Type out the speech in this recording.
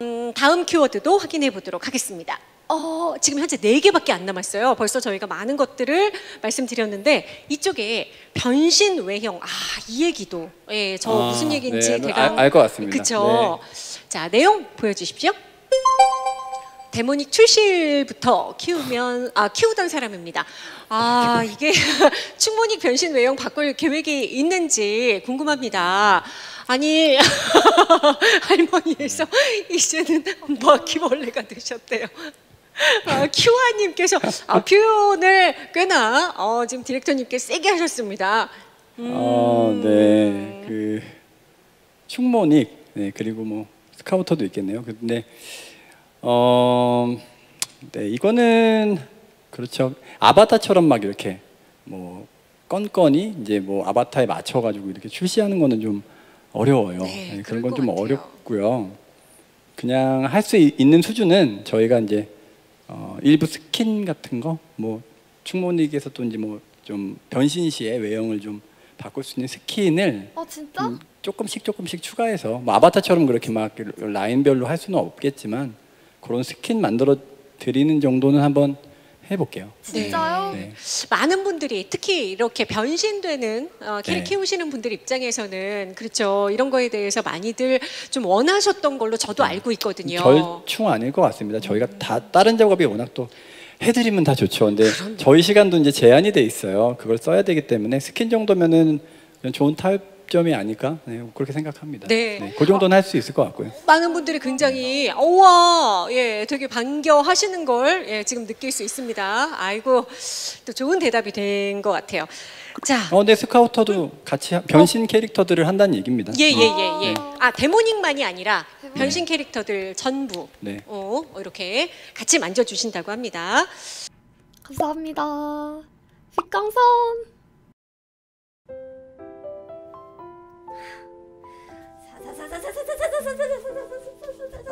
음, 다음 키워드도 확인해 보도록 하겠습니다. 어, 지금 현재 네개밖에안 남았어요. 벌써 저희가 많은 것들을 말씀드렸는데 이쪽에 변신 외형 아, 이 얘기도 예, 저 아, 무슨 얘기인지 네, 대강 알것 같습니다. 그렇죠. 네. 자, 내용 보여 주십시오. 데모닉 출실부터 키우면 아 키우던 사람입니다. 아 이게 충모닉 변신 외형 바꿀 계획이 있는지 궁금합니다. 아니 할머니에서 네. 이제는 바퀴벌레가 되셨대요. 아, 큐아님께서 아, 표현을 꽤나 어, 지금 디렉터님께 세게 하셨습니다. 음. 어, 네, 그 충모닉, 네 그리고 뭐 스카우터도 있겠네요. 근데 어, 네, 이거는 그렇죠. 아바타처럼 막 이렇게 뭐 건건이 이제 뭐 아바타에 맞춰 가지고 이렇게 출시하는 거는 좀 어려워요. 네, 네, 그런 건 좀 어렵고요. 그냥 할 수 있는 수준은 저희가 이제 어, 일부 스킨 같은 거, 뭐 충모닉에서 또 이제 뭐 좀 변신 시에 외형을 좀 바꿀 수 있는 스킨을 어 진짜? 음, 조금씩 조금씩 추가해서 뭐 아바타처럼 그렇게 막 라인별로 할 수는 없겠지만 그런 스킨 만들어 드리는 정도는 한번 해볼게요. 네. 진짜요? 네. 많은 분들이 특히 이렇게 변신되는 어, 개를 네. 키우시는 분들 입장에서는 그렇죠 이런 거에 대해서 많이들 좀 원하셨던 걸로 저도 네. 알고 있거든요. 절충 아닐 것 같습니다. 저희가 음. 다 다른 작업이 워낙 또 해드리면 다 좋죠. 근데 그럼요. 저희 시간도 이제 제한이 돼 있어요. 그걸 써야 되기 때문에 스킨 정도면은 좋은 타입 접점이 아닐까 네, 그렇게 생각합니다. 네. 네, 그 정도는 할 수 있을 것 같고요. 많은 분들이 굉장히 우와 예 되게 반겨하시는 걸 예, 지금 느낄 수 있습니다. 아이고 또 좋은 대답이 된 것 같아요. 자. 어, 근데 스카우터도 같이 변신 어. 캐릭터들을 한다는 얘기입니다. 예 예 예 예. 네. 아 데모닝만이 아니라 변신 캐릭터들 전부 네. 어, 이렇게 같이 만져주신다고 합니다. 감사합니다. 빛강선. 他他他他他他他他他他他他他他他他